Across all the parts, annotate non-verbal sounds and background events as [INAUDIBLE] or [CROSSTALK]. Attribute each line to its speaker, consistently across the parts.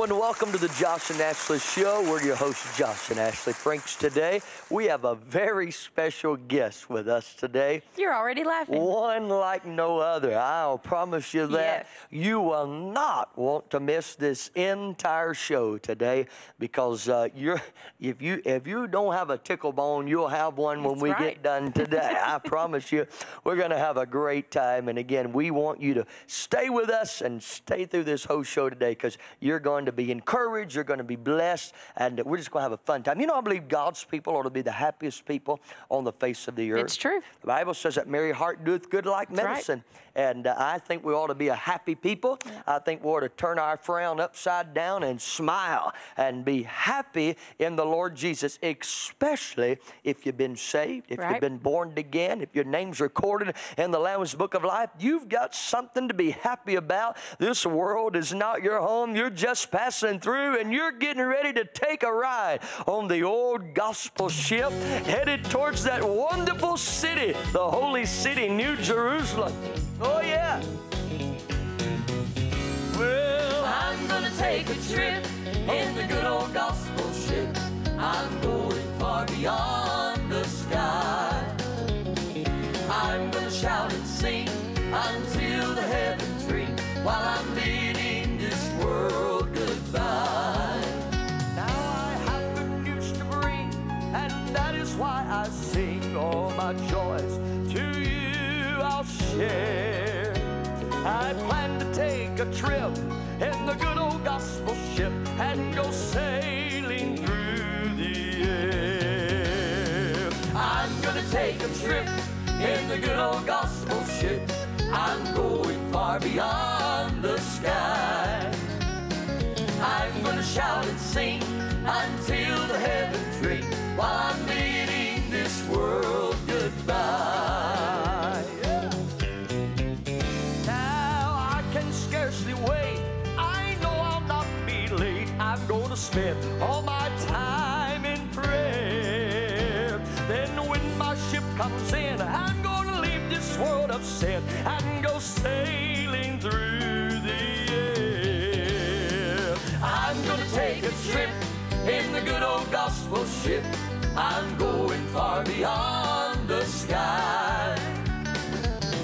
Speaker 1: Hello and welcome to the Josh and Ashley Show. We're your hosts, Josh and Ashley Franks. Today, we have a very special guest with us today.
Speaker 2: You're already laughing.
Speaker 1: One like no other. I'll promise you that
Speaker 2: Yes.
Speaker 1: you will not want to miss this entire show today because uh, you're if you if you don't have a tickle bone, you'll have one when
Speaker 2: That's
Speaker 1: we
Speaker 2: right.
Speaker 1: get done today. I [LAUGHS] promise you, we're going to have a great time. And again, we want you to stay with us and stay through this whole show today because you're going to be encouraged, you're going to be blessed, and we're just going to have a fun time. You know, I believe God's people ought to be the happiest people on the face of the earth.
Speaker 2: It's true.
Speaker 1: The Bible says that merry heart doeth good like
Speaker 2: That's right.
Speaker 1: medicine. And uh, I think we ought to be a happy people. I think we ought to turn our frown upside down and smile and be happy in the Lord Jesus, especially if you've been saved, if you've been born again, if your name's recorded in the Lamb's Book of Life. You've got something to be happy about. This world is not your home. You're just passing through and you're getting ready to take a ride on the old gospel ship headed towards that wonderful city, the holy city, New Jerusalem. Oh, yeah. Well,
Speaker 3: I'm gonna take a trip in the good old gospel ship. I'm going far beyond the sky. I'm gonna shout and sing until the heavens ring while I'm
Speaker 1: my to you. I'll share. I plan to take a trip in the good old gospel ship and go sailing through the air.
Speaker 3: I'm gonna take a trip in the good old gospel ship. I'm going far beyond the sky. I'm gonna shout and sing until the heavens ring while
Speaker 1: all my time in prayer. Then when my ship comes in, I'm gonna leave this world of sin and go sailing through the air.
Speaker 3: I'm gonna take a trip in the good old gospel ship. I'm going far beyond the sky.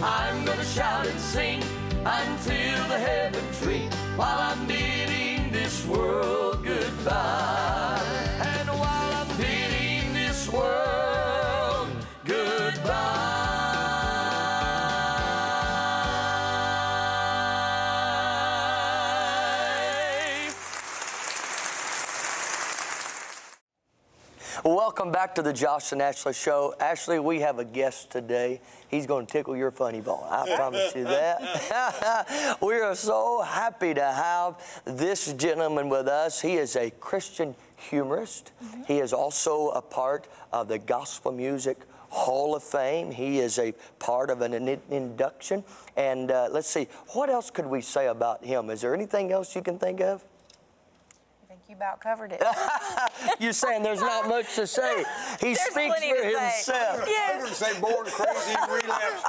Speaker 3: I'm gonna shout and sing until the heavens ring while I'm bidding this world And while I'm bidding this world
Speaker 1: Welcome back to the Josh and Ashley Show. Ashley, we have a guest today. He's going to tickle your funny bone. I promise you that. [LAUGHS] we are so happy to have this gentleman with us. He is a Christian humorist. He is also a part of the Gospel Music Hall of Fame. He is a part of an in- induction. And uh, let's see, what else could we say about him? Is there anything else you can think of?
Speaker 2: I think you about covered it. [LAUGHS]
Speaker 1: You're saying there's not much to say. He
Speaker 2: There's
Speaker 1: speaks for
Speaker 2: to say.
Speaker 1: himself.
Speaker 4: I was going to say born crazy and relapsed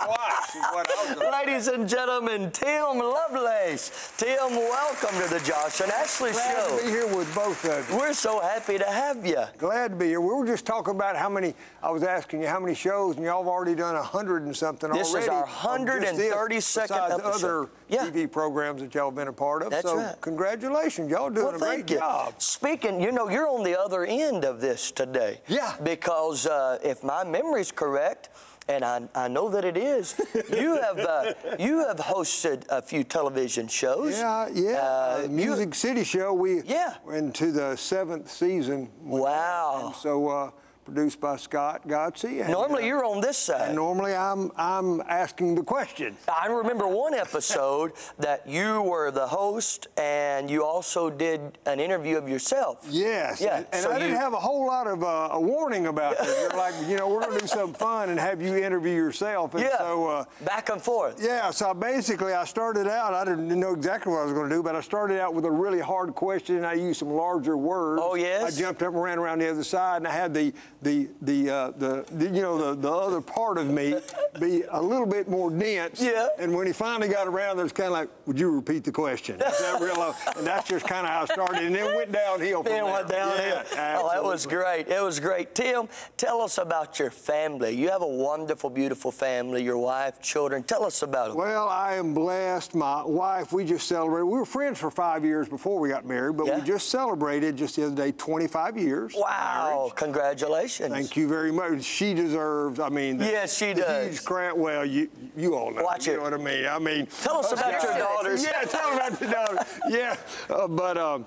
Speaker 4: twice is what I was going to
Speaker 1: Ladies and gentlemen, Tim Lovelace. Tim, welcome to the Josh and Ashley Show.
Speaker 4: Glad to be here with both of you.
Speaker 1: We're so happy to have you.
Speaker 4: Glad to be here. We were just talking about how many, I was asking you how many shows, and y'all have already done a 100 and something already.
Speaker 1: This is
Speaker 4: already.
Speaker 1: our
Speaker 4: of just this,
Speaker 1: 132nd
Speaker 4: besides
Speaker 1: episode.
Speaker 4: other
Speaker 1: Yeah.
Speaker 4: TV programs that y'all have been a part of.
Speaker 1: That's
Speaker 4: so
Speaker 1: right.
Speaker 4: congratulations. Y'all doing
Speaker 1: Well,
Speaker 4: a great
Speaker 1: thank you.
Speaker 4: job.
Speaker 1: Speaking, you know, you're on the other end of this today.
Speaker 4: Yeah.
Speaker 1: Because uh, if my memory's correct, and I, I know that it is, you have uh, you have hosted a few television shows.
Speaker 4: Yeah, yeah.
Speaker 1: Uh,
Speaker 4: Music City Show, we
Speaker 1: Yeah.
Speaker 4: we're into the seventh season.
Speaker 1: Wow.
Speaker 4: And so uh, produced by Scott Godsey. And,
Speaker 1: Normally
Speaker 4: uh,
Speaker 1: you're on this side.
Speaker 4: normally I'm I'm asking the question.
Speaker 1: I remember one episode [LAUGHS] that you were the host and you also did an interview of yourself.
Speaker 4: Yes.
Speaker 1: Yeah,
Speaker 4: And, and
Speaker 1: so
Speaker 4: I didn't have a whole lot of uh, a warning about this. [LAUGHS] You're like, you know, we're going to do something fun and have you interview yourself. And
Speaker 1: Yeah.
Speaker 4: so, uh,
Speaker 1: Back and forth.
Speaker 4: yeah, so basically I started out, I didn't know exactly what I was going to do, but I started out with a really hard question and I used some larger words.
Speaker 1: Oh, yes?
Speaker 4: I jumped up and ran around the other side and I had the, the the uh, the, the you know the, the other part of me be a little bit more dense.
Speaker 1: Yeah.
Speaker 4: And when he finally got around, there's kind of like, would you repeat the question? Is that real? [LAUGHS] and that's just kind of how it started, and then went downhill.
Speaker 1: Then went downhill.
Speaker 4: Yeah,
Speaker 1: oh, that was great. It was great. Tim, tell us about your family. You have a wonderful, beautiful family. Your wife, children. Tell us about them.
Speaker 4: Well, I am blessed. My wife, we just celebrated. We were friends for five years before we got married, but
Speaker 1: Yeah.
Speaker 4: we just celebrated just the other day 25 years.
Speaker 1: wow!
Speaker 4: marriage.
Speaker 1: Congratulations.
Speaker 4: Thank you very much. She deserves. I mean, the,
Speaker 1: Yes, she does.
Speaker 4: Huge crown. Well, you you all know.
Speaker 1: Watch
Speaker 4: you
Speaker 1: it.
Speaker 4: know what I mean. I mean.
Speaker 1: Tell us about your daughters.
Speaker 4: Yeah, tell them about the daughters. Yeah, uh, but um,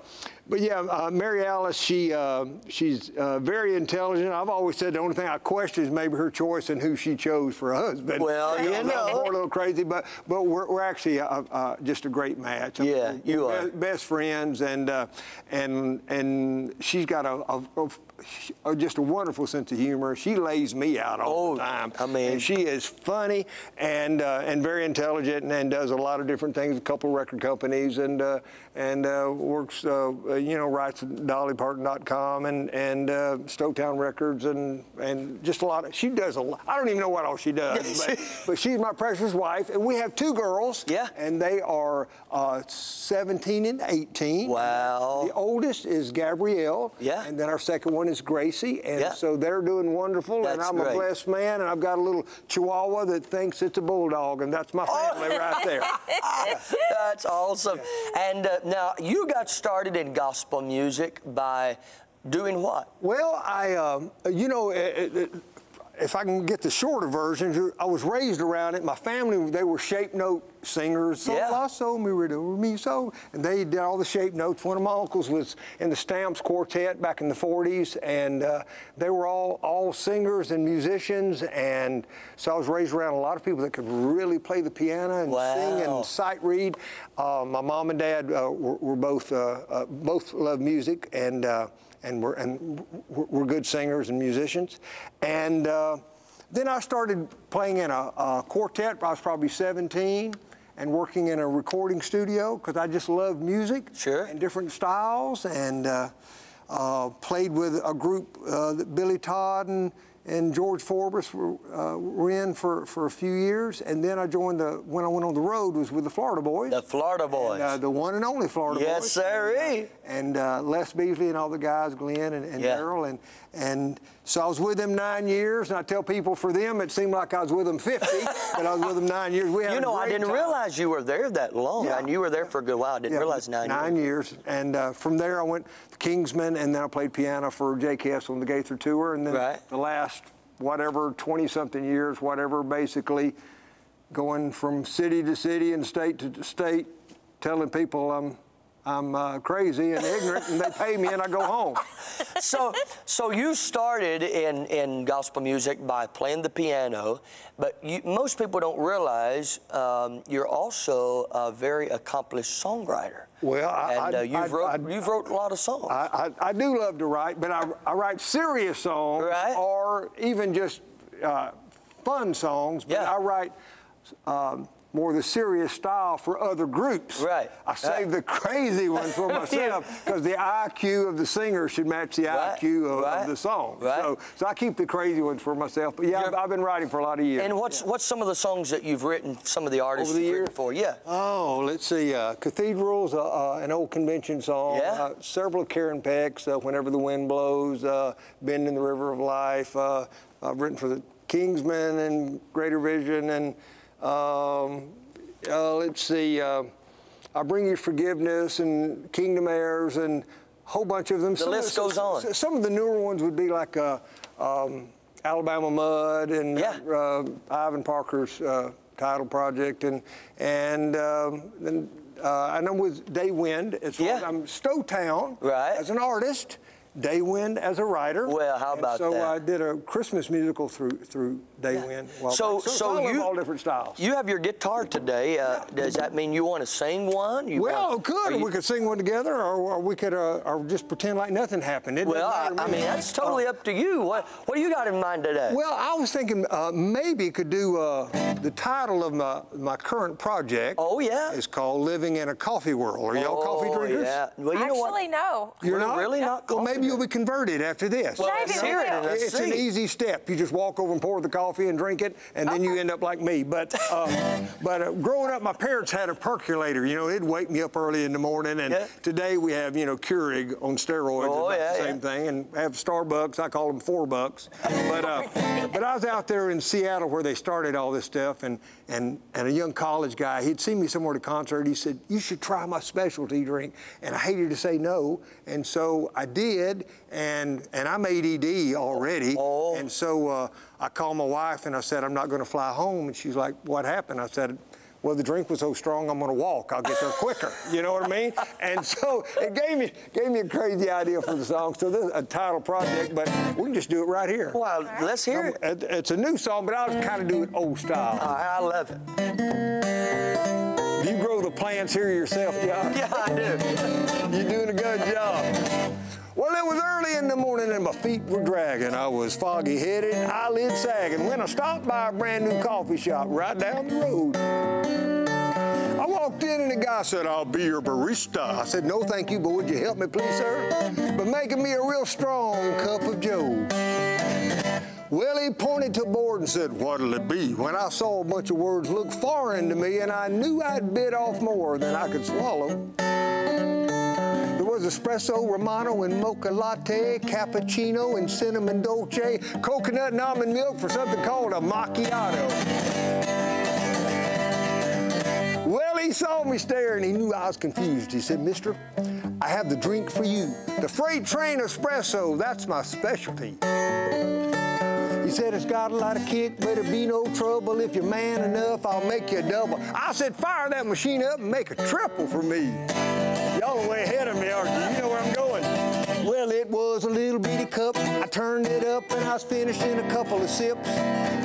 Speaker 4: but yeah, uh, Mary Alice, she uh, she's uh, very intelligent. I've always said the only thing I question is maybe her choice and who she chose for a husband.
Speaker 1: Well, you
Speaker 4: I'm
Speaker 1: know.
Speaker 4: a little crazy, but but we're, we're actually uh, uh, just a great match.
Speaker 1: Yeah, you
Speaker 4: we're
Speaker 1: are.
Speaker 4: best friends, and uh, and and she's got a, a, a- just a wonderful sense of humor. She lays me out all
Speaker 1: Oh,
Speaker 4: the time.
Speaker 1: I mean-
Speaker 4: And she is funny and uh, and very intelligent, and, and does a lot of different things. A couple record companies, and uh, and uh, works, uh, uh, you know, writes at DollyParton.com and and uh, Stowtown Records, and and just a lot. Of, she does a lot. I don't even know what all she does, [LAUGHS] but, but she's my precious wife, and we have two girls.
Speaker 1: Yeah.
Speaker 4: And they are uh, 17 and 18.
Speaker 1: Wow.
Speaker 4: The oldest is Gabrielle.
Speaker 1: Yeah.
Speaker 4: And then our second one is Gracie, and
Speaker 1: Yeah.
Speaker 4: so they're doing wonderful.
Speaker 1: That's and
Speaker 4: I'm
Speaker 1: great.
Speaker 4: a blessed man, and I've got a little Chihuahua that thinks it's a bulldog, and that's my
Speaker 1: Oh.
Speaker 4: family right there. [LAUGHS]
Speaker 1: That's awesome. And uh, now you got started in gospel music by doing what?
Speaker 4: Well, I, um, you know, it, it, if I can get the shorter version, I was raised around it. My family, they were shape note singers. So
Speaker 1: Yeah.
Speaker 4: la so mi re do mi so, and they did all the shape notes. One of my uncles was in the Stamps Quartet back in the 40s, and uh, they were all all singers and musicians. And so I was raised around a lot of people that could really play the piano and sing and sight read. Uh, my mom and dad uh, were, were both uh, uh, both love music and. And we're and we're good singers and musicians. And uh, then I started playing in a, a quartet. I was probably 17, and working in a recording studio because I just love music
Speaker 1: Sure.
Speaker 4: and different styles. And uh, uh, played with a group uh, that Billy Todd and and George Forbes were, uh, were in for, for a few years, and then I joined the when I went on the road was with the Florida Boys.
Speaker 1: The Florida Boys.
Speaker 4: And, uh, the one and only Florida
Speaker 1: Yes,
Speaker 4: Boys.
Speaker 1: sirree.
Speaker 4: And, uh, and uh, Les Beasley and all the guys, Glenn and, and
Speaker 1: Yeah.
Speaker 4: Daryl. And, and so I was with them nine years. And I tell people for them, it seemed like I was with them 50, [LAUGHS] but I was with them nine years. We had
Speaker 1: you know, I didn't
Speaker 4: time.
Speaker 1: realize you were there that long.
Speaker 4: Yeah.
Speaker 1: And you were there for a good while. I didn't
Speaker 4: Yeah,
Speaker 1: realize nine,
Speaker 4: nine
Speaker 1: years.
Speaker 4: years. And uh, from there, I went to Kingsmen, and then I played piano for Jay Kessel on the Gaither Tour. And then
Speaker 1: Right.
Speaker 4: the last, whatever, 20 something years, whatever, basically going from city to city and state to state, telling people I'm. I'm uh, crazy and ignorant, and they pay me, and I go home.
Speaker 1: so, so you started in, in gospel music by playing the piano, but you, most people don't realize um, you're also a very accomplished songwriter.
Speaker 4: Well, I-
Speaker 1: and uh, you've,
Speaker 4: I-
Speaker 1: wrote,
Speaker 4: I-
Speaker 1: you've wrote a lot of songs.
Speaker 4: I, I, I do love to write, but I, I write serious songs
Speaker 1: Right.
Speaker 4: or even just uh, fun songs. But
Speaker 1: Yeah.
Speaker 4: I write um, more the serious style for other groups.
Speaker 1: Right.
Speaker 4: I save the crazy ones for [LAUGHS] myself because the IQ of the singer should match the
Speaker 1: Right.
Speaker 4: IQ of,
Speaker 1: Right.
Speaker 4: of the song.
Speaker 1: Right.
Speaker 4: So, so I keep the crazy ones for myself. But yeah, I've, I've been writing for a lot of years.
Speaker 1: and what's what's some of the songs that you've written? Some of the artists
Speaker 4: Over the
Speaker 1: you've written
Speaker 4: years?
Speaker 1: for? Yeah.
Speaker 4: Oh, let's see. Uh, Cathedrals, uh, uh, an old convention song.
Speaker 1: Yeah.
Speaker 4: Uh, several of Karen Peck's, uh, Whenever the Wind Blows, uh, Bend in the River of Life. Uh, I've written for the Kingsmen and Greater Vision. And um, uh, let's see. Uh, I Bring You Forgiveness and Kingdom Heirs and a whole bunch of them.
Speaker 1: The list goes on.
Speaker 4: Some of the newer ones would be like uh, um, Alabama Mud and
Speaker 1: Yeah.
Speaker 4: uh, Ivan Parker's uh, title project, and and um, then uh, I know with Daywind, as far
Speaker 1: Yeah.
Speaker 4: I'm Stowtown
Speaker 1: Right.
Speaker 4: as an artist, Daywind as a writer.
Speaker 1: Well, how
Speaker 4: And
Speaker 1: about
Speaker 4: so
Speaker 1: that?
Speaker 4: I did a Christmas musical through through Daywind. a while
Speaker 1: So,
Speaker 4: back.
Speaker 1: so, you
Speaker 4: all different styles.
Speaker 1: You have your guitar today. Uh, does that mean you want to sing one? You
Speaker 4: well,
Speaker 1: want,
Speaker 4: good.
Speaker 1: you-
Speaker 4: we could sing one together, or, or we could, uh, or just pretend like nothing happened. It
Speaker 1: Well, I, I mean, that's totally up to you. What What do you got in mind today?
Speaker 4: Well, I was thinking uh, maybe could do uh, the title of my, my current project.
Speaker 1: Oh, yeah?
Speaker 4: Is called Living in a Coffee World. Are y'all coffee
Speaker 1: Oh,
Speaker 4: drinkers?
Speaker 1: Yeah. Well, you know what?
Speaker 2: Actually, no.
Speaker 4: You're
Speaker 1: We're
Speaker 4: not
Speaker 1: really not
Speaker 4: Well,
Speaker 1: coffee
Speaker 4: maybe you'll be converted after this.
Speaker 1: Well,
Speaker 2: Maybe
Speaker 1: let's hear it let's
Speaker 4: It's
Speaker 1: see.
Speaker 4: an easy step. You just walk over and pour the coffee and drink it, and then you end up like me. But uh, [LAUGHS] but uh, growing up, my parents had a percolator. You know, it'd wake me up early in the morning. And
Speaker 1: Yeah.
Speaker 4: today we have you know Keurig on steroids,
Speaker 1: Oh,
Speaker 4: about
Speaker 1: yeah,
Speaker 4: the
Speaker 1: yeah.
Speaker 4: same thing, and have Starbucks. I call them four bucks. But uh, [LAUGHS] but I was out there in Seattle where they started all this stuff, and and and a young college guy, he'd seen me somewhere at a concert. He said, "You should try my specialty drink," and I hated to say no, and so I did, and and I'm ADD already,
Speaker 1: Oh.
Speaker 4: and so uh, I called my wife and I said, "I'm not going to fly home," and she's like, "What happened?" I said. Well, the drink was so strong, I'm going to walk. I'll get there quicker. [LAUGHS] You know what I mean? And so it gave me gave me a crazy idea for the song. So this is a title project, but we can just do it right here.
Speaker 1: Well, let's hear it.
Speaker 4: It- It's a new song, but I'll kind of do it old style.
Speaker 1: I I love it.
Speaker 4: Do you grow the plants here yourself, John? [LAUGHS]
Speaker 1: Yeah, I do.
Speaker 4: You're doing a good job. Well, it was early in the morning and my feet were dragging. I was foggy headed, eyelids sagging when I stopped by a brand new coffee shop right down the road. I walked in and the guy said, I'll be your barista. I said, no, thank you, but would you help me, please, sir? By making me a real strong cup of joe. Well, he pointed to a board and said, What'll it be? When I saw a bunch of words look foreign to me, and I knew I'd bit off more than I could swallow. There was espresso, Romano, and mocha latte, cappuccino, and cinnamon dolce, coconut and almond milk for something called a macchiato. Well, he saw me stare and he knew I was confused. He said, Mister, I have the drink for you. The freight train espresso, that's my specialty. He said it's got a lot of kick, but be no trouble. If you're man enough, I'll make you a double. I said, fire that machine up and make a triple for me. Was a little bitty cup. I turned it up and I was finished in a couple of sips.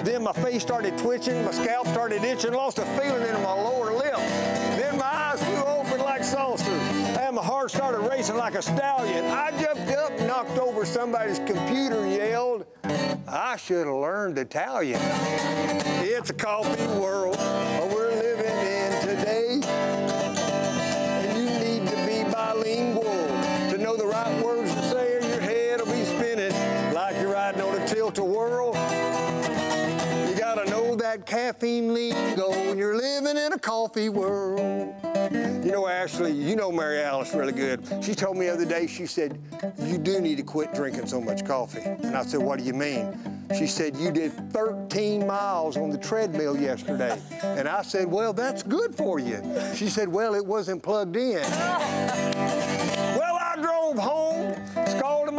Speaker 4: Then my face started twitching, my scalp started itching, lost a feeling in my lower lip. Then my eyes flew open like saucers, and my heart started racing like a stallion. I jumped up, knocked over somebody's computer, yelled, I should have learned Italian. It's a coffee world caffeine lingo you're living in a coffee world. You know, Ashley, you know Mary Alice really good. She told me the other day, she said, you do need to quit drinking so much coffee. And I said, what do you mean? She said, you did 13 miles on the treadmill yesterday. And I said, well, that's good for you. She said, well, it wasn't plugged in. Well, I drove home,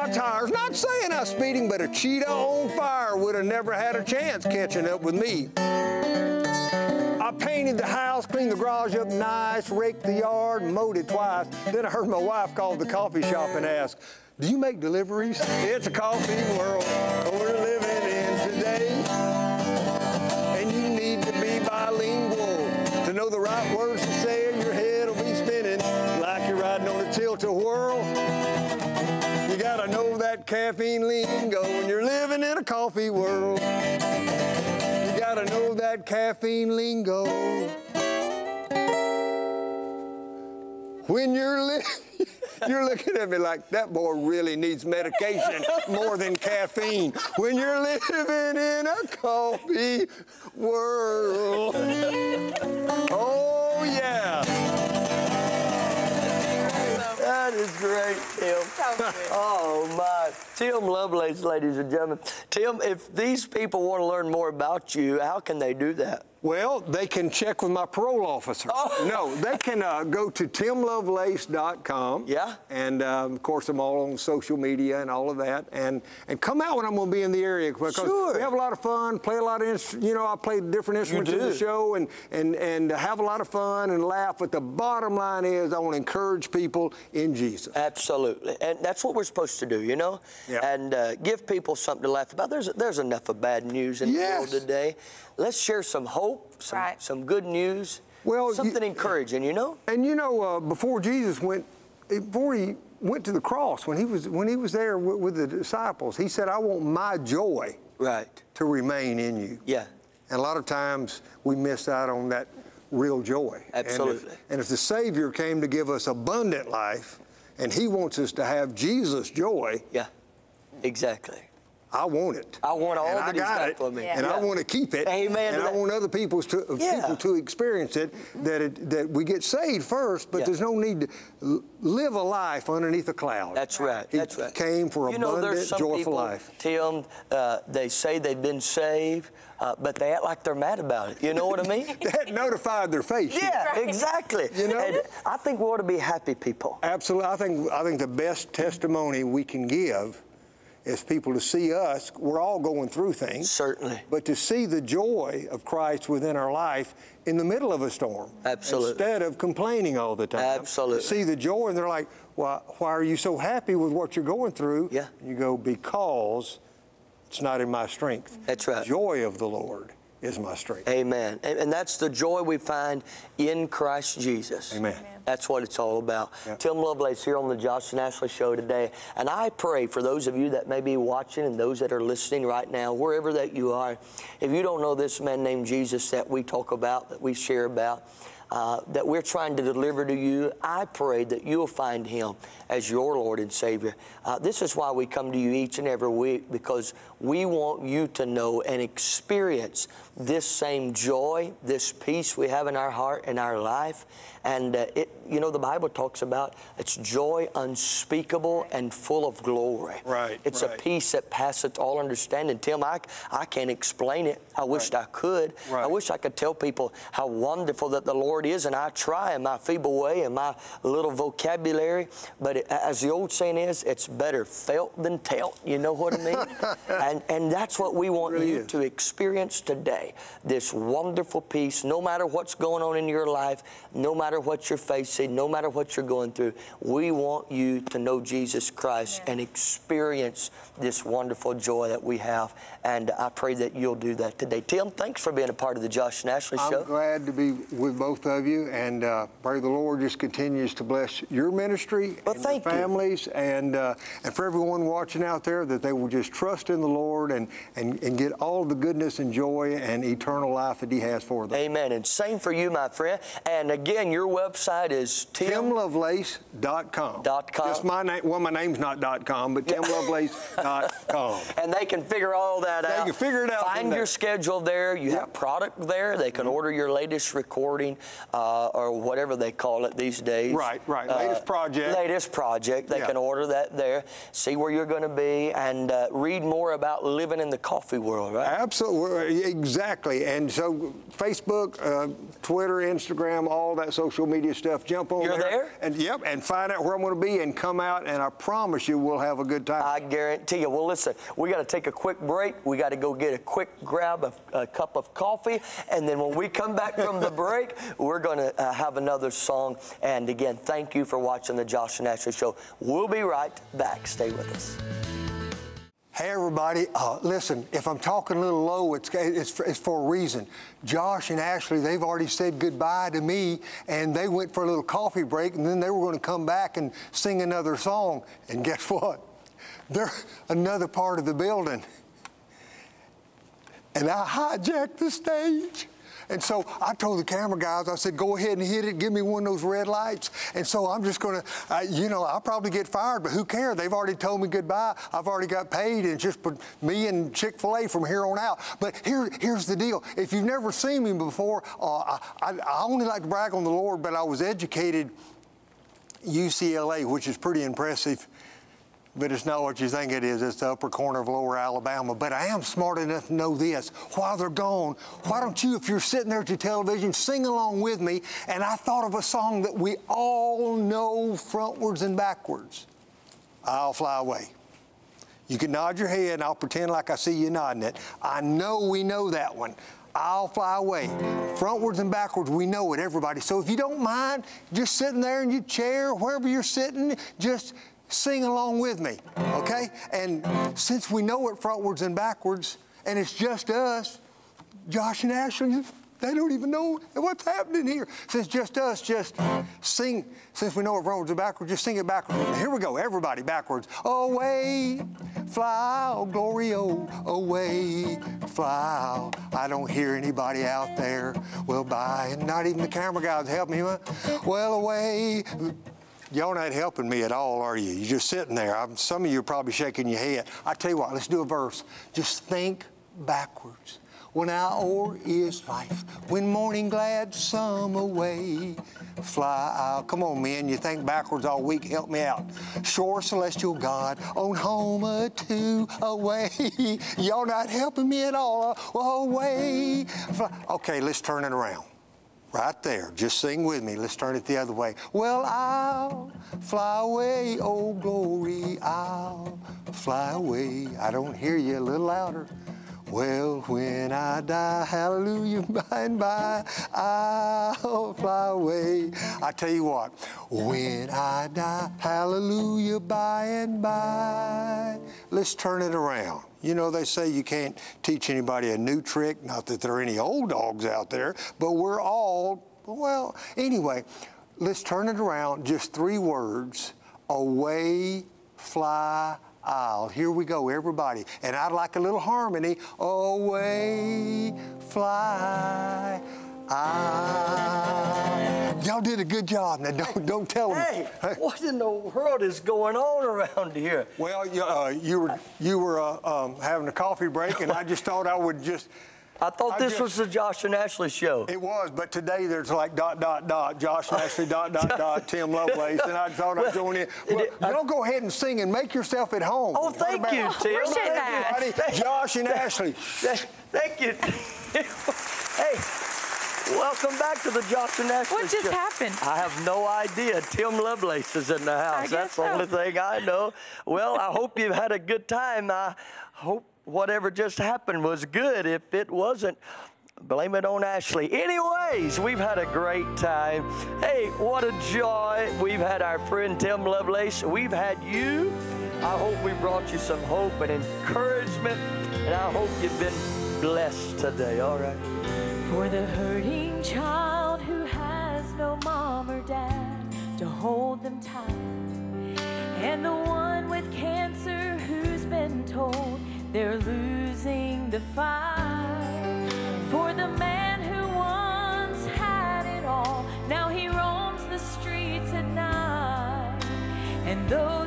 Speaker 4: my tires. Not saying I was speeding, but a cheetah on fire would have never had a chance catching up with me. I painted the house, cleaned the garage up nice, raked the yard, mowed it twice. Then I heard my wife call the coffee shop and ask, do you make deliveries? It's a coffee world we're living in today. And you need to be bilingual to know the right words to say your head will be spinning like you're riding on a tilt-a-whirl. That caffeine lingo when you're living in a coffee world. You gotta know that caffeine lingo. When you're li- [LAUGHS] you're looking at me like that boy really needs medication more than caffeine. When you're living in a coffee world. Oh yeah.
Speaker 1: That is great, Tim. Oh, my. Tim Lovelace, ladies and gentlemen. Tim, if these people want to learn more about you, how can they do that?
Speaker 4: Well, they can check with my parole officer.
Speaker 1: Oh. [LAUGHS]
Speaker 4: No, they can uh, go to timlovelace.com.
Speaker 1: Yeah.
Speaker 4: And um, of course, I'm all on social media and all of that. And and come out when I'm going to be in the area because
Speaker 1: Sure.
Speaker 4: we have a lot of fun. Play a lot of inst- you know I play different instruments in the show and and and have a lot of fun and laugh. But the bottom line is I want to encourage people in Jesus.
Speaker 1: Absolutely. And that's what we're supposed to do, you know?
Speaker 4: Yeah.
Speaker 1: And uh, give people something to laugh about. There's, there's enough of bad news in
Speaker 4: Yes.
Speaker 1: the world today. Let's share some hope, some,
Speaker 2: Right.
Speaker 1: some good news,
Speaker 4: Well, you-
Speaker 1: something encouraging, you know?
Speaker 4: And you know, uh, before Jesus went, before he went to the cross, when he was when he was there with, with the disciples, he said, "I want my joy
Speaker 1: Right.
Speaker 4: to remain in you."
Speaker 1: Yeah.
Speaker 4: And a lot of times we miss out on that real joy. And if-
Speaker 1: Absolutely.
Speaker 4: And if, the Savior came to give us abundant life, and He wants us to have Jesus' joy.
Speaker 1: Yeah, exactly.
Speaker 4: I want it.
Speaker 1: I want all
Speaker 4: and
Speaker 1: that
Speaker 4: I
Speaker 1: He's
Speaker 4: got,
Speaker 1: got
Speaker 4: it,
Speaker 1: for me.
Speaker 4: and I want to keep it.
Speaker 1: Amen to
Speaker 4: And I want other people's to,
Speaker 1: Yeah.
Speaker 4: people to experience it. That it, that we get saved first, but
Speaker 1: Yeah.
Speaker 4: there's no need to live a life underneath a cloud.
Speaker 1: That's right.
Speaker 4: He
Speaker 1: That's right.
Speaker 4: came for
Speaker 1: you know,
Speaker 4: abundant,
Speaker 1: there's some
Speaker 4: joyful
Speaker 1: people,
Speaker 4: life.
Speaker 1: Tim, uh, they say they've been saved, uh, but they act like they're mad about it. You know what I mean? [LAUGHS]
Speaker 4: They hadn't notified their face. yet.
Speaker 1: yeah, exactly.
Speaker 4: You know?
Speaker 1: And I think we ought to be happy people.
Speaker 4: Absolutely. I think I think the best testimony we can give is people to see us. We're all going through things.
Speaker 1: Certainly.
Speaker 4: But to see the joy of Christ within our life in the middle of a storm.
Speaker 1: Absolutely.
Speaker 4: Instead of complaining all the time.
Speaker 1: Absolutely.
Speaker 4: See the joy, and they're like, why, why are you so happy with what you're going through?
Speaker 1: Yeah.
Speaker 4: You go, because it's not in my strength.
Speaker 1: That's right.
Speaker 4: Joy of the Lord is my strength.
Speaker 1: Amen. And, and that's the joy we find in Christ Jesus.
Speaker 4: Amen.
Speaker 1: That's what it's all about.
Speaker 4: Yeah.
Speaker 1: Tim Lovelace here on the Josh and Ashley Show today. And I pray for those of you that may be watching and those that are listening right now, wherever that you are, if you don't know this man named Jesus that we talk about, that we share about, uh, that we're trying to deliver to you, I pray that you'll find him as your Lord and Savior. Uh, this is why we come to you each and every week because we want you to know and experience this same joy, this peace we have in our heart and our life. And uh, it, you know, the Bible talks about it's joy unspeakable and full of glory.
Speaker 4: Right,
Speaker 1: It's a peace that passeth all understanding. Tim, I, I can't explain it. I wished I could. I wish I could tell people how wonderful that the Lord is, and I try in my feeble way and my little vocabulary. But it, as the old saying is, it's better felt than telt. You know what I mean? [LAUGHS] and and that's what we want
Speaker 4: really
Speaker 1: you
Speaker 4: is.
Speaker 1: to experience today. This wonderful peace, no matter what's going on in your life, no matter what you're facing, no matter what you're going through. We want you to know Jesus Christ and experience this wonderful joy that we have. And I pray that you'll do that today. Tim, thanks for being a part of the Josh and Ashley
Speaker 4: I'm
Speaker 1: Show.
Speaker 4: glad to be with both of you, and uh, pray the Lord just continues to bless your ministry
Speaker 1: Well,
Speaker 4: and
Speaker 1: thank
Speaker 4: your families, and uh, and for everyone watching out there, that they will just trust in the Lord and, and, and get all the goodness and joy and eternal life that He has for them.
Speaker 1: Amen. And same for you, my friend. And again, your website is Tim.
Speaker 4: TimLovelace.com.
Speaker 1: Dot com.
Speaker 4: Just my name. Well, my name's not dot .com, but TimLovelace.com. [LAUGHS]
Speaker 1: and they can figure all that
Speaker 4: They
Speaker 1: out.
Speaker 4: They can figure it out
Speaker 1: Find your schedule there. You have product there. They can order your latest recording uh, or whatever they call it these days. Uh,
Speaker 4: Right, right. Latest project.
Speaker 1: Latest project. They
Speaker 4: Yeah.
Speaker 1: can order that there. See where you're going to be and uh, read more about living in the coffee world. Right.
Speaker 4: Absolutely, exactly. And so, Facebook, uh, Twitter, Instagram, all that social media stuff. Jump on
Speaker 1: You're there?
Speaker 4: and yep, and find out where I'm going to be, and come out, and I promise you, we'll have a good time.
Speaker 1: I guarantee you. Well, listen, we got to take a quick break. We got to go get a quick grab of a cup of coffee. And then when we come back from the break, we're going to uh, have another song. And again, thank you for watching the Josh and Ashley Show. We'll be right back. Stay with us.
Speaker 4: Hey, everybody. Uh, listen, if I'm talking a little low, it's, it's, for, it's for a reason. Josh and Ashley, they've already said goodbye to me, and they went for a little coffee break, and then they were going to come back and sing another song. And guess [LAUGHS] what? They're another part of the building. And I hijacked the stage. And so I told the camera guys, I said, go ahead and hit it, give me one of those red lights. And so I'm just gonna, uh, you know, I'll probably get fired, but who cares? They've already told me goodbye. I've already got paid, and just me and Chick fil A from here on out. But here, here's the deal if you've never seen me before, uh, I, I only like to brag on the Lord, but I was educated UCLA, which is pretty impressive but it's not what you think it is. It's the upper corner of lower Alabama. But I am smart enough to know this. While they're gone, why don't you, if you're sitting there at your television, sing along with me? And I thought of a song that we all know frontwards and backwards I'll Fly Away. You can nod your head, and I'll pretend like I see you nodding it. I know we know that one. I'll fly away. Frontwards and backwards, we know it, everybody. So if you don't mind, just sitting there in your chair, wherever you're sitting, just sing along with me, okay? And since we know it frontwards and backwards, and it's just us, Josh and Ashley, they don't even know what's happening here. Since just us, just sing, since we know it frontwards and backwards, just sing it backwards. Here we go, everybody backwards. Away, fly, oh glory, oh, away, fly. Oh, I don't hear anybody out there. Well, bye, not even the camera guys help me. Well, away, Y'all not helping me at all, are you? You're just sitting there. I'm, some of you are probably shaking your head. I tell you what, let's do a verse. Just think backwards. When our is life, when morning glad summer way, fly out. Come on, men, you think backwards all week, help me out. Shore celestial God, on home to away. [LAUGHS] Y'all not helping me at all, away. Fly. Okay, let's turn it around. Right there. Just sing with me. Let's turn it the other way. Well, I'll fly away, oh glory, I'll fly away. I don't hear you a little louder. Well, when I die, hallelujah, [LAUGHS] by and by, I'll fly away. I tell you what, when I die, hallelujah, by and by. Let's turn it around. You know, they say you can't teach anybody a new trick, not that there are any old dogs out there, but we're all, well, anyway, let's turn it around. Just three words away, fly, I'll. Here we go, everybody. And I'd like a little harmony. Away, fly. I. Y'all did a good job. Now don't don't tell them.
Speaker 1: Hey, [LAUGHS] what in the world is going on around here?
Speaker 4: Well, you, uh, you were you were uh, um, having a coffee break, and I just thought I would just.
Speaker 1: I thought
Speaker 4: I
Speaker 1: this
Speaker 4: just-
Speaker 1: was the Josh and Ashley show.
Speaker 4: It was, but today there's like dot dot dot Josh and Ashley dot dot [LAUGHS] dot Tim Lovelace, and I thought I'd join in. Well,
Speaker 1: it- I-
Speaker 4: don't go ahead and sing and make yourself at home.
Speaker 1: Oh,
Speaker 4: What
Speaker 1: thank you, Tim.
Speaker 2: Appreciate
Speaker 1: Thank
Speaker 2: that.
Speaker 4: Everybody, Josh and Ashley.
Speaker 1: Thank you. [LAUGHS] hey, welcome back to the Josh and Ashley show.
Speaker 2: What just
Speaker 1: show.
Speaker 2: happened?
Speaker 1: I have no idea. Tim Lovelace is in the house.
Speaker 2: guess
Speaker 1: That's the
Speaker 2: so.
Speaker 1: only thing I know. Well, I hope you've had a good time. I hope whatever just happened was good. If it wasn't, blame it on Ashley. Anyways, we've had a great time. Hey, what a joy. We've had our friend Tim Lovelace. We've had you. I hope we brought you some hope and encouragement, and I hope you've been blessed today. All right.
Speaker 5: For the hurting child who has no mom or dad to hold them tight, and the one with cancer who's been told they're losing the fight. For the man who once had it all, now he roams the streets at night, and those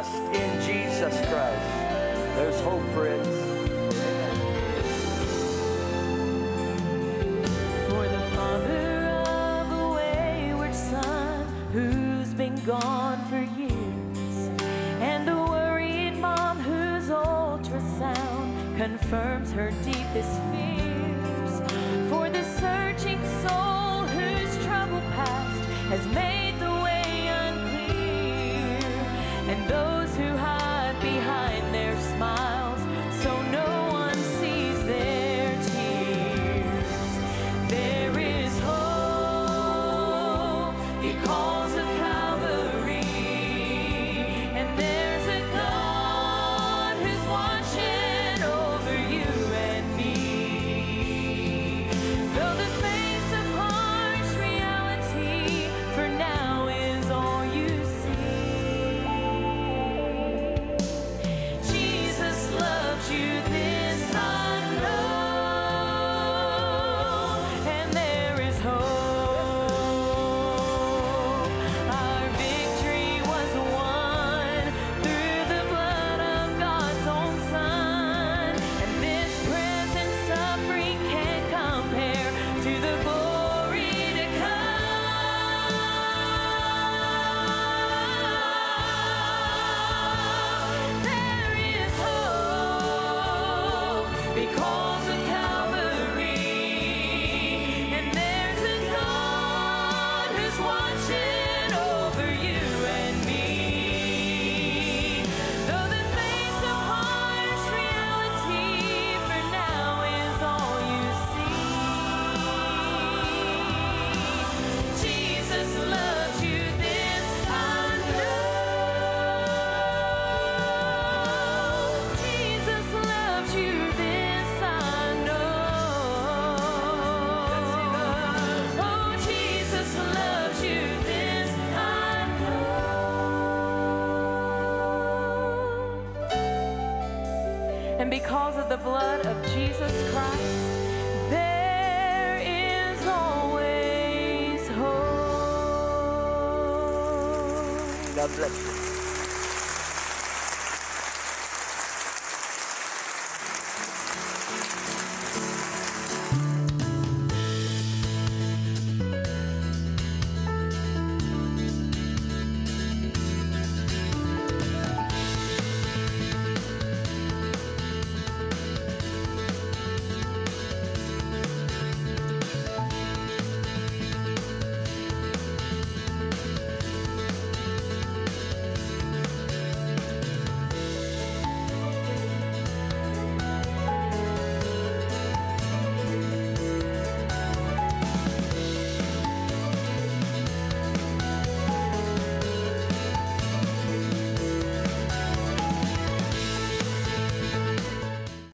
Speaker 1: trust in Jesus Christ. There's hope, friends.
Speaker 5: For the father of a wayward son who's been gone for years, and the worried mom whose ultrasound confirms her deepest fears. For the searching soul whose troubled past has made Jesus Christ, there is always hope.
Speaker 1: God bless you.